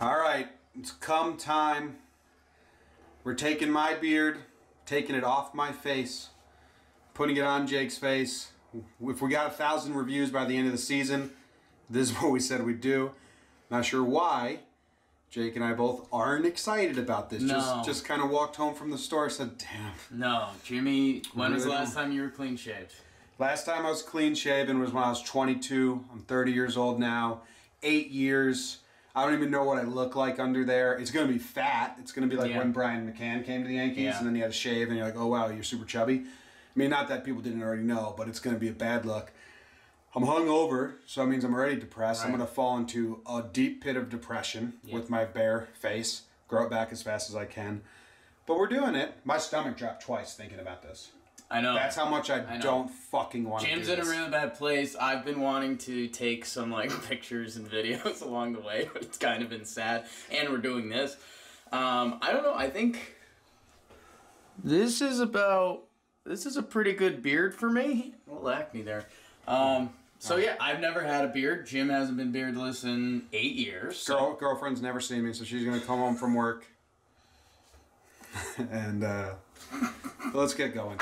All right, it's come time. We're taking my beard, taking it off my face, putting it on Jake's face. If we got a thousand reviews by the end of the season, this is what we said we'd do. Not sure why. Jake and I both aren't excited about this. No. Just just kind of walked home from the store, said, "Damn." No, Jimmy. When was the last time you were clean shaved? Last time I was clean shaven was when I was 22. I'm 30 years old now. Eight years. I don't even know what I look like under there. It's gonna be fat. It's gonna be like Yeah. when Brian McCann came to the Yankees, Yeah. and then he had a shave, and you're like, oh wow, you're super chubby. I mean, not that people didn't already know, but it's gonna be a bad look. I'm hungover, so that means I'm already depressed. I'm gonna fall into a deep pit of depression Yeah. with my bare face. Grow it back as fast as I can. But we're doing it. My stomach dropped twice thinking about this. I know. That's how much I, I don't fucking want Jim's in a really bad place. I've been wanting to take some like pictures and videos along the way, but it's kind of been sad. And we're doing this. Um, I don't know. I think this is about. This is a pretty good beard for me. A little acne there. Um, so yeah, I've never had a beard. Jim hasn't been beardless in eight years. so- Girl, girlfriend's never seen me, so she's gonna come home from work. and uh, let's get going.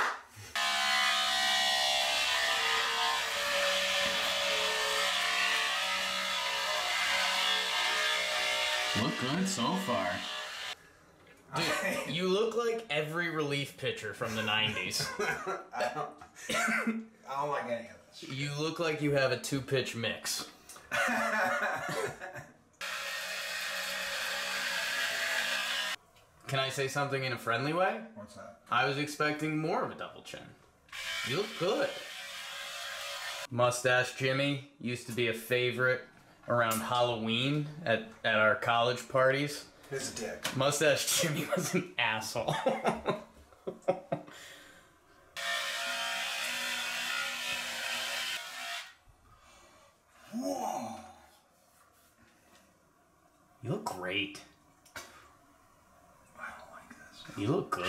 Look good so far. Dude, you look like every relief pitcher from the 90s. I don't like any of this. You look like you have a two pitch mix. Can I say something in a friendly way? What's that? I was expecting more of a double chin. You look good. Mustache Jimmy used to be a favorite around Halloween at, at our college parties. His dick. Mustache Jimmy was an asshole. Whoa. you look great. I don't like this. You look good.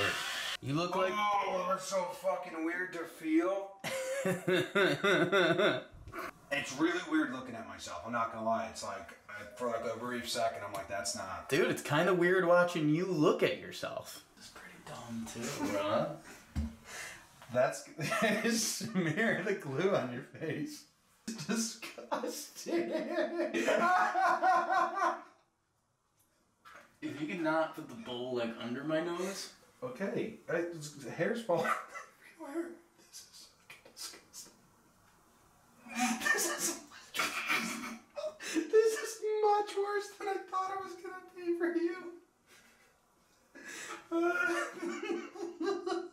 You look like. Oh, it's so fucking weird to feel. It's really weird looking at myself. I'm not gonna lie. It's like I, for like a brief second, I'm like, that's not. Dude, it's kind of weird watching you look at yourself. It's pretty dumb too, bro. That's smear the glue on your face. Disgusting. If you could not put the bowl like under my nose. okay, I, hair's falling everywhere. This is fucking disgusting. This is this is much worse than I thought it was gonna be for you.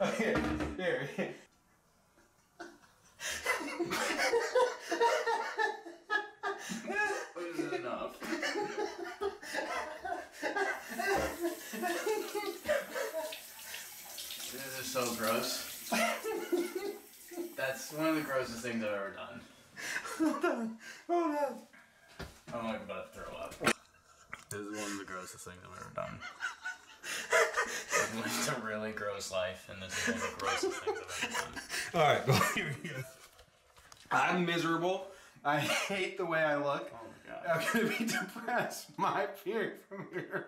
okay, here, here. This is enough. this is so gross. That's one of the grossest things I've ever done. Hold on, hold on. I'm like about to throw up. This is one of the grossest things I've ever done. I've lived a really gross life, and this is one of the grossest things I've ever done. All right, here we go. I'm miserable. I hate the way I look. Oh my god. I'm gonna be depressed. My beard from here.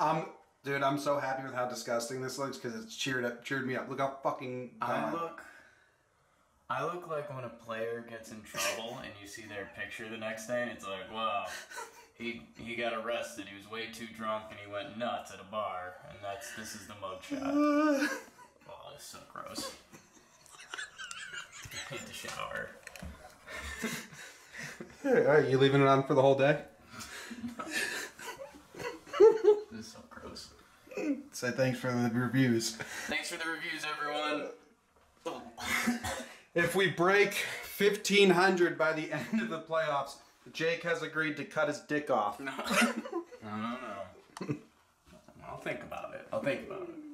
Um, dude, I'm so happy with how disgusting this looks because it's cheered up, cheered me up. Look how fucking. I look. I look like when a player gets in trouble and you see their picture the next day and it's like, wow, he he got arrested. He was way too drunk and he went nuts at a bar. And that's this is the mugshot. Oh, it's so gross. I need to shower. Hey, all right, you leaving it on for the whole day? This is so gross. Say thanks for the reviews. Thanks for the reviews, everyone. If we break 1500 by the end of the playoffs, Jake has agreed to cut his dick off. No, no, no. no. I'll think about it. I'll think about it.